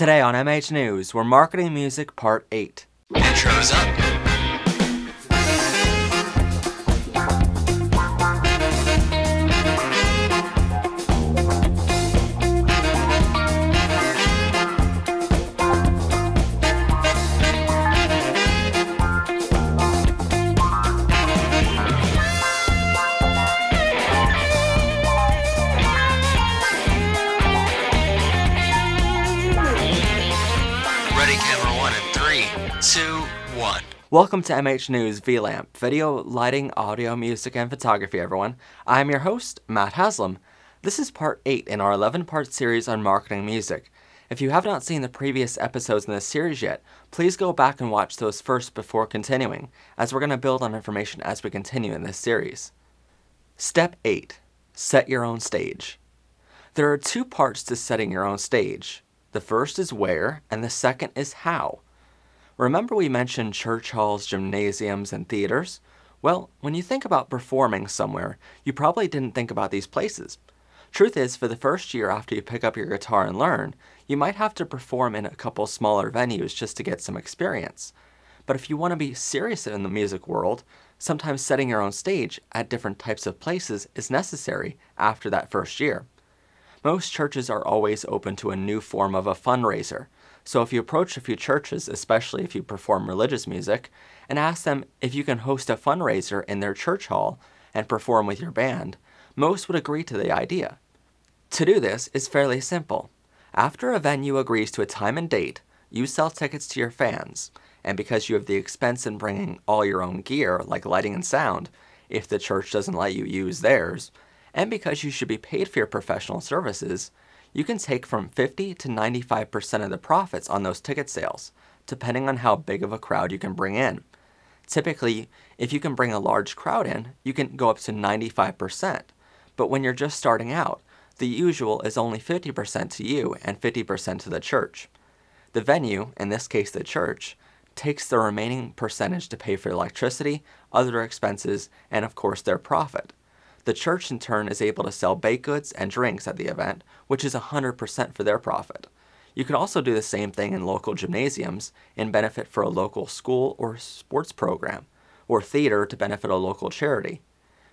Today on MH News, we're marketing music part 8. Intro's up. Ready, camera one, three, two, one. Welcome to MH News VLAMP, video, lighting, audio, music, and photography, everyone. I'm your host, Matt Haslam. This is part 8 in our 11 part series on marketing music. If you have not seen the previous episodes in this series yet, please go back and watch those first before continuing, as we're going to build on information as we continue in this series. Step 8 Set your own stage. There are two parts to setting your own stage. The first is where, and the second is how. Remember we mentioned church halls, gymnasiums, and theaters? Well, when you think about performing somewhere, you probably didn't think about these places. Truth is, for the first year after you pick up your guitar and learn, you might have to perform in a couple smaller venues just to get some experience. But if you want to be serious in the music world, sometimes setting your own stage at different types of places is necessary after that first year. Most churches are always open to a new form of a fundraiser. So if you approach a few churches, especially if you perform religious music, and ask them if you can host a fundraiser in their church hall and perform with your band, most would agree to the idea. To do this is fairly simple. After a venue agrees to a time and date, you sell tickets to your fans, and because you have the expense in bringing all your own gear, like lighting and sound, if the church doesn't let you use theirs, and because you should be paid for your professional services, you can take from 50 to 95% of the profits on those ticket sales, depending on how big of a crowd you can bring in. Typically, if you can bring a large crowd in, you can go up to 95%. But when you're just starting out, the usual is only 50% to you and 50% to the church. The venue, in this case the church, takes the remaining percentage to pay for electricity, other expenses, and of course their profit. The church in turn is able to sell baked goods and drinks at the event, which is 100% for their profit. You can also do the same thing in local gymnasiums and benefit for a local school or sports program, or theater to benefit a local charity.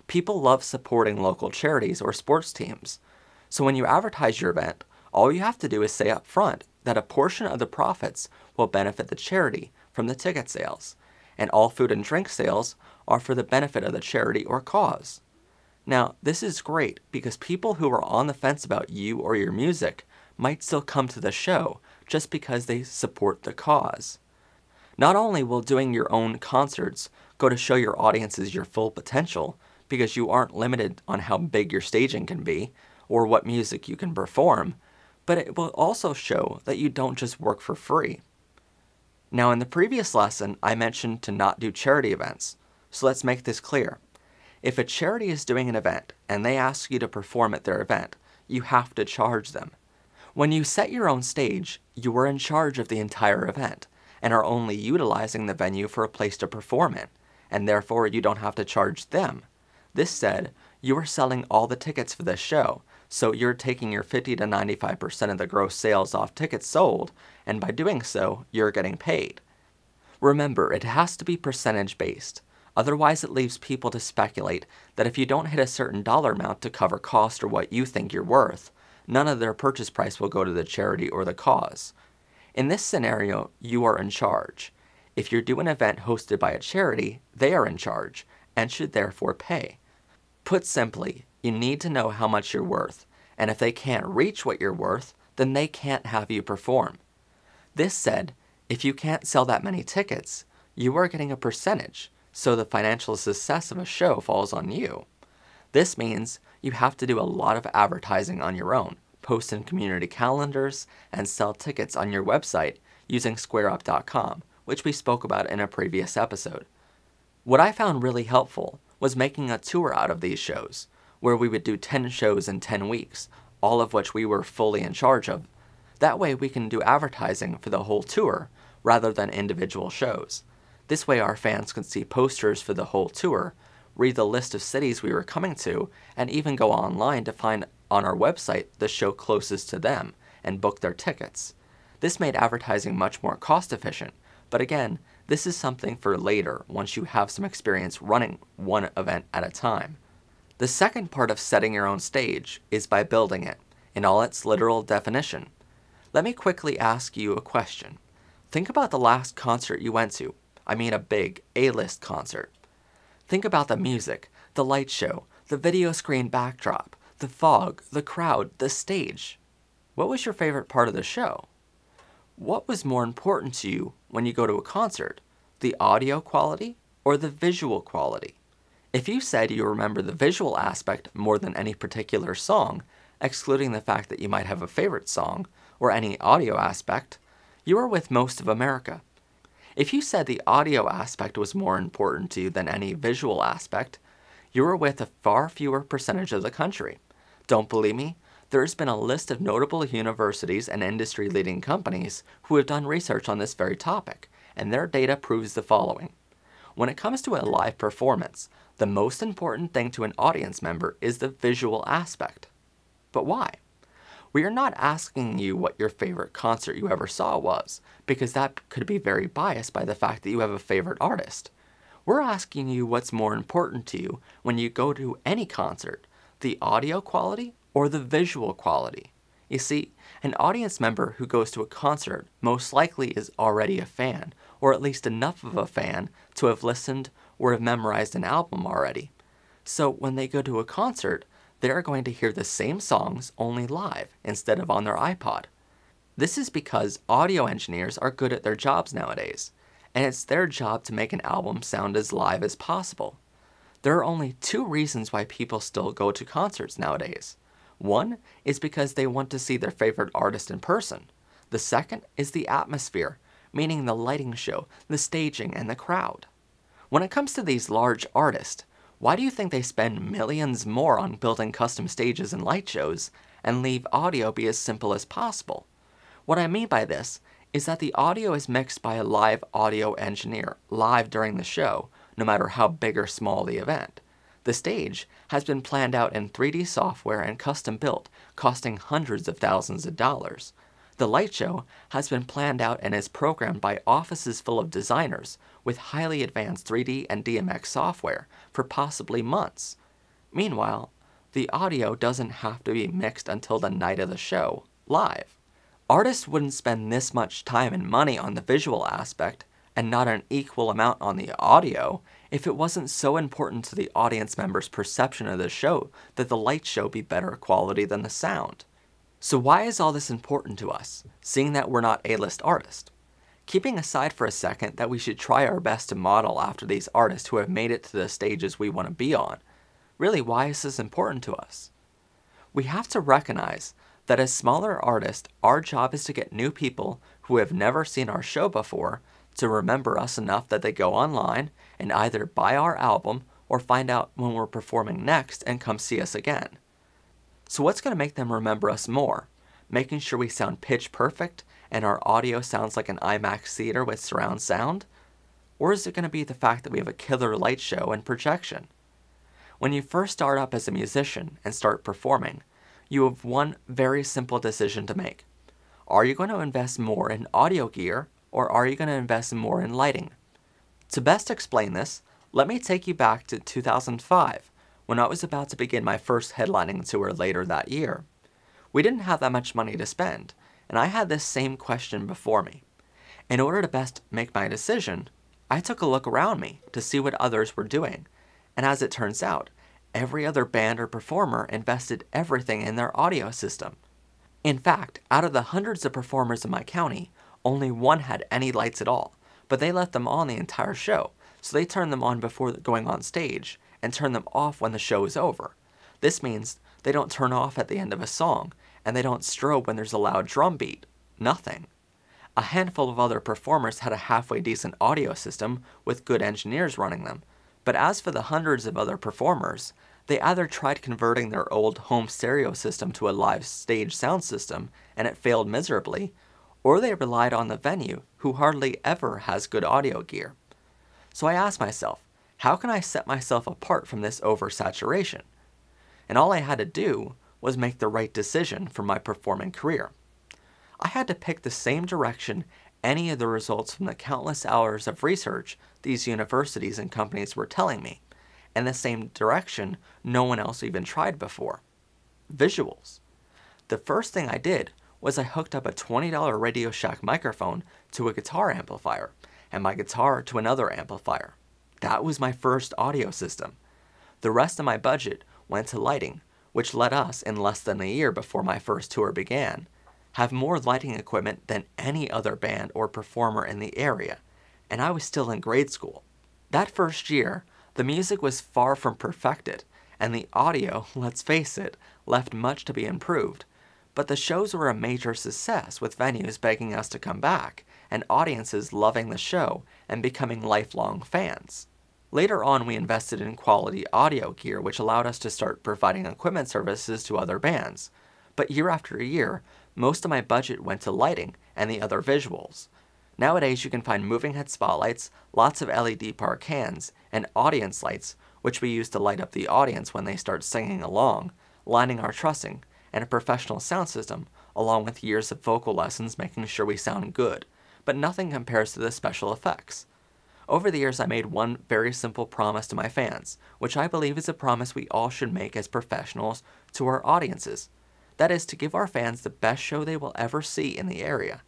People love supporting local charities or sports teams. So when you advertise your event, all you have to do is say up front that a portion of the profits will benefit the charity from the ticket sales, and all food and drink sales are for the benefit of the charity or cause. Now, this is great because people who are on the fence about you or your music might still come to the show just because they support the cause. Not only will doing your own concerts go to show your audiences your full potential because you aren't limited on how big your staging can be or what music you can perform, but it will also show that you don't just work for free. Now, in the previous lesson, I mentioned to not do charity events, so let's make this clear. If a charity is doing an event and they ask you to perform at their event, you have to charge them. When you set your own stage, you are in charge of the entire event and are only utilizing the venue for a place to perform in, and therefore you don't have to charge them. This said, you are selling all the tickets for this show, so you're taking your 50 to 95% of the gross sales off tickets sold, and by doing so, you're getting paid. Remember, it has to be percentage based. Otherwise, it leaves people to speculate that if you don't hit a certain dollar amount to cover cost or what you think you're worth, none of their purchase price will go to the charity or the cause. In this scenario, you are in charge. If you do an event hosted by a charity, they are in charge and should therefore pay. Put simply, you need to know how much you're worth, and if they can't reach what you're worth, then they can't have you perform. This said, if you can't sell that many tickets, you are getting a percentage, so the financial success of a show falls on you. This means you have to do a lot of advertising on your own, post in community calendars, and sell tickets on your website using SquareUp.com, which we spoke about in a previous episode. What I found really helpful was making a tour out of these shows, where we would do 10 shows in 10 weeks, all of which we were fully in charge of. That way we can do advertising for the whole tour rather than individual shows. This way our fans can see posters for the whole tour, read the list of cities we were coming to, and even go online to find on our website the show closest to them and book their tickets. This made advertising much more cost efficient, but again, this is something for later once you have some experience running one event at a time. The second part of setting your own stage is by building it, in all its literal definition. Let me quickly ask you a question. Think about the last concert you went to. I mean, a big A list concert. Think about the music, the light show, the video screen backdrop, the fog, the crowd, the stage. What was your favorite part of the show? What was more important to you when you go to a concert? The audio quality or the visual quality? If you said you remember the visual aspect more than any particular song, excluding the fact that you might have a favorite song, or any audio aspect, you are with most of America. If you said the audio aspect was more important to you than any visual aspect, you are with a far fewer percentage of the country. Don't believe me? There has been a list of notable universities and industry leading companies who have done research on this very topic, and their data proves the following. When it comes to a live performance, the most important thing to an audience member is the visual aspect. But why? We are not asking you what your favorite concert you ever saw was, because that could be very biased by the fact that you have a favorite artist. We're asking you what's more important to you when you go to any concert the audio quality or the visual quality. You see, an audience member who goes to a concert most likely is already a fan, or at least enough of a fan to have listened or have memorized an album already. So when they go to a concert, they're going to hear the same songs only live instead of on their iPod. This is because audio engineers are good at their jobs nowadays, and it's their job to make an album sound as live as possible. There are only two reasons why people still go to concerts nowadays. One is because they want to see their favorite artist in person. The second is the atmosphere, meaning the lighting show, the staging, and the crowd. When it comes to these large artists, why do you think they spend millions more on building custom stages and light shows and leave audio be as simple as possible? What I mean by this is that the audio is mixed by a live audio engineer live during the show, no matter how big or small the event. The stage has been planned out in 3D software and custom built, costing hundreds of thousands of dollars. The light show has been planned out and is programmed by offices full of designers with highly advanced 3D and DMX software for possibly months. Meanwhile, the audio doesn't have to be mixed until the night of the show, live. Artists wouldn't spend this much time and money on the visual aspect and not an equal amount on the audio if it wasn't so important to the audience member's perception of the show that the light show be better quality than the sound. So, why is all this important to us, seeing that we're not A list artists? Keeping aside for a second that we should try our best to model after these artists who have made it to the stages we want to be on, really, why is this important to us? We have to recognize that as smaller artists, our job is to get new people who have never seen our show before to remember us enough that they go online and either buy our album or find out when we're performing next and come see us again. So, what's going to make them remember us more? Making sure we sound pitch perfect and our audio sounds like an IMAX theater with surround sound? Or is it going to be the fact that we have a killer light show and projection? When you first start up as a musician and start performing, you have one very simple decision to make. Are you going to invest more in audio gear or are you going to invest more in lighting? To best explain this, let me take you back to 2005 when I was about to begin my first headlining tour later that year. We didn't have that much money to spend, and I had this same question before me. In order to best make my decision, I took a look around me to see what others were doing, and as it turns out, every other band or performer invested everything in their audio system. In fact, out of the hundreds of performers in my county, only one had any lights at all, but they left them on the entire show, so they turned them on before going on stage, and turn them off when the show is over. This means they don't turn off at the end of a song, and they don't strobe when there's a loud drum beat. Nothing. A handful of other performers had a halfway decent audio system with good engineers running them, but as for the hundreds of other performers, they either tried converting their old home stereo system to a live stage sound system and it failed miserably, or they relied on the venue who hardly ever has good audio gear. So I asked myself, how can I set myself apart from this oversaturation? And all I had to do was make the right decision for my performing career. I had to pick the same direction any of the results from the countless hours of research these universities and companies were telling me, and the same direction no one else even tried before visuals. The first thing I did was I hooked up a $20 Radio Shack microphone to a guitar amplifier and my guitar to another amplifier. That was my first audio system. The rest of my budget went to lighting, which let us, in less than a year before my first tour began, have more lighting equipment than any other band or performer in the area, and I was still in grade school. That first year, the music was far from perfected, and the audio, let's face it, left much to be improved. But the shows were a major success, with venues begging us to come back, and audiences loving the show and becoming lifelong fans. Later on, we invested in quality audio gear, which allowed us to start providing equipment services to other bands. But year after year, most of my budget went to lighting and the other visuals. Nowadays, you can find moving head spotlights, lots of LED par cans, and audience lights, which we use to light up the audience when they start singing along, lining our trussing, and a professional sound system, along with years of vocal lessons making sure we sound good, but nothing compares to the special effects. Over the years, I made one very simple promise to my fans, which I believe is a promise we all should make as professionals to our audiences. That is to give our fans the best show they will ever see in the area.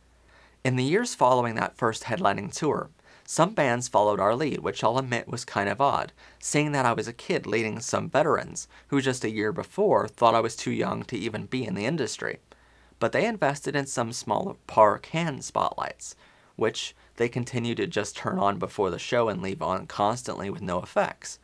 In the years following that first headlining tour, some bands followed our lead, which I'll admit was kind of odd, seeing that I was a kid leading some veterans who just a year before thought I was too young to even be in the industry. But they invested in some smaller par can spotlights, which they continue to just turn on before the show and leave on constantly with no effects.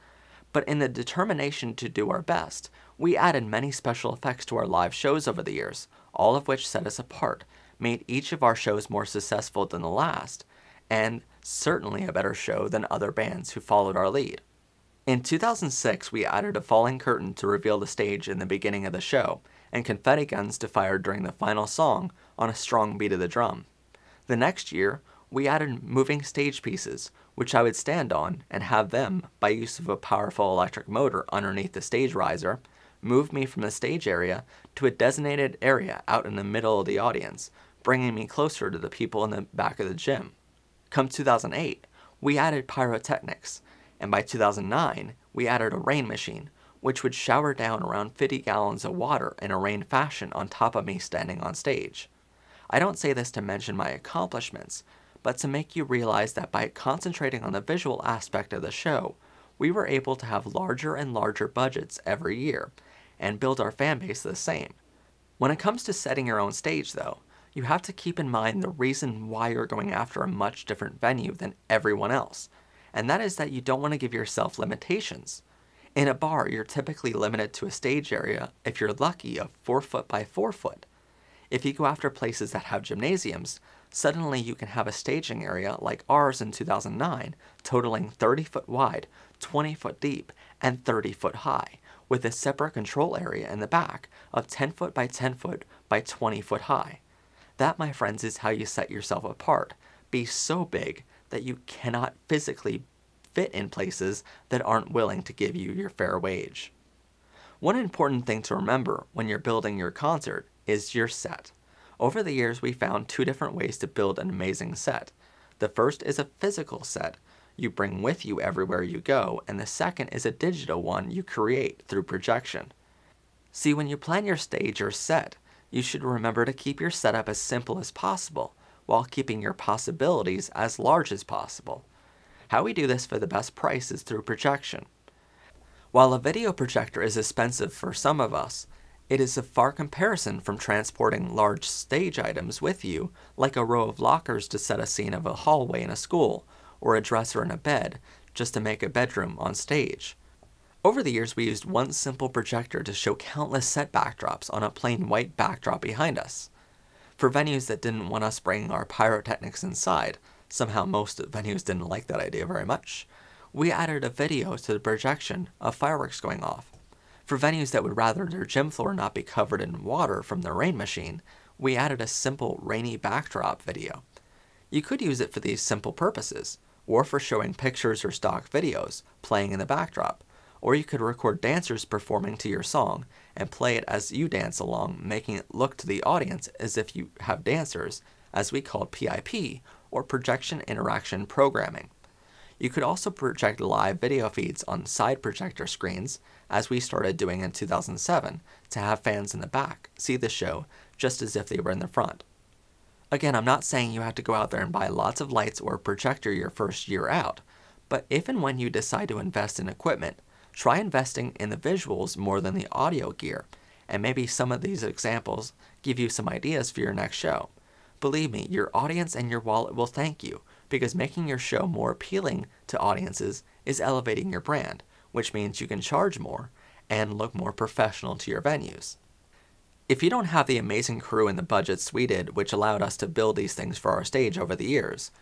But in the determination to do our best, we added many special effects to our live shows over the years, all of which set us apart, made each of our shows more successful than the last, and certainly a better show than other bands who followed our lead. In 2006, we added a falling curtain to reveal the stage in the beginning of the show, and confetti guns to fire during the final song on a strong beat of the drum. The next year, we added moving stage pieces, which I would stand on and have them, by use of a powerful electric motor underneath the stage riser, move me from the stage area to a designated area out in the middle of the audience, bringing me closer to the people in the back of the gym. Come 2008, we added pyrotechnics, and by 2009, we added a rain machine, which would shower down around 50 gallons of water in a rain fashion on top of me standing on stage. I don't say this to mention my accomplishments, but to make you realize that by concentrating on the visual aspect of the show, we were able to have larger and larger budgets every year and build our fan base the same. When it comes to setting your own stage, though, you have to keep in mind the reason why you're going after a much different venue than everyone else, and that is that you don't want to give yourself limitations. In a bar, you're typically limited to a stage area, if you're lucky, of 4 foot by 4 foot. If you go after places that have gymnasiums, suddenly you can have a staging area like ours in 2009, totaling 30 foot wide, 20 foot deep, and 30 foot high, with a separate control area in the back of 10 foot by 10 foot by 20 foot high. That, my friends, is how you set yourself apart. Be so big that you cannot physically fit in places that aren't willing to give you your fair wage. One important thing to remember when you're building your concert is your set. Over the years, we found two different ways to build an amazing set. The first is a physical set you bring with you everywhere you go, and the second is a digital one you create through projection. See, when you plan your stage or set, you should remember to keep your setup as simple as possible while keeping your possibilities as large as possible. How we do this for the best price is through projection. While a video projector is expensive for some of us, it is a far comparison from transporting large stage items with you, like a row of lockers to set a scene of a hallway in a school, or a dresser in a bed, just to make a bedroom on stage. Over the years, we used one simple projector to show countless set backdrops on a plain white backdrop behind us. For venues that didn't want us bringing our pyrotechnics inside, somehow most venues didn't like that idea very much, we added a video to the projection of fireworks going off. For venues that would rather their gym floor not be covered in water from the rain machine, we added a simple rainy backdrop video. You could use it for these simple purposes, or for showing pictures or stock videos playing in the backdrop, or you could record dancers performing to your song and play it as you dance along, making it look to the audience as if you have dancers, as we call PIP, or projection interaction programming. You could also project live video feeds on side projector screens, as we started doing in 2007, to have fans in the back see the show just as if they were in the front. Again, I'm not saying you have to go out there and buy lots of lights or a projector your first year out, but if and when you decide to invest in equipment, try investing in the visuals more than the audio gear, and maybe some of these examples give you some ideas for your next show. Believe me, your audience and your wallet will thank you because making your show more appealing to audiences is elevating your brand, which means you can charge more and look more professional to your venues. If you don't have the amazing crew and the budgets we did, which allowed us to build these things for our stage over the years,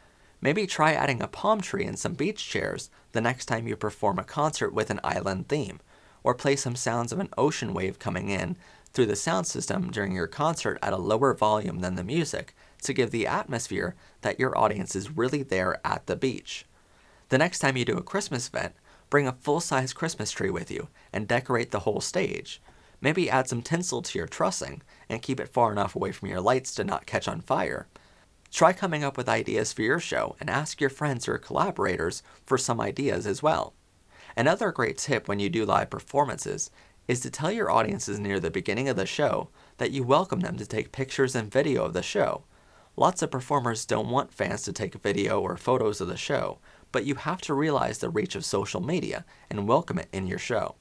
maybe try adding a palm tree and some beach chairs the next time you perform a concert with an island theme, or play some sounds of an ocean wave coming in through the sound system during your concert at a lower volume than the music to give the atmosphere that your audience is really there at the beach. The next time you do a Christmas event, bring a full size Christmas tree with you and decorate the whole stage. Maybe add some tinsel to your trussing and keep it far enough away from your lights to not catch on fire. Try coming up with ideas for your show and ask your friends or collaborators for some ideas as well. Another great tip when you do live performances is to tell your audiences near the beginning of the show that you welcome them to take pictures and video of the show. Lots of performers don't want fans to take video or photos of the show, but you have to realize the reach of social media and welcome it in your show.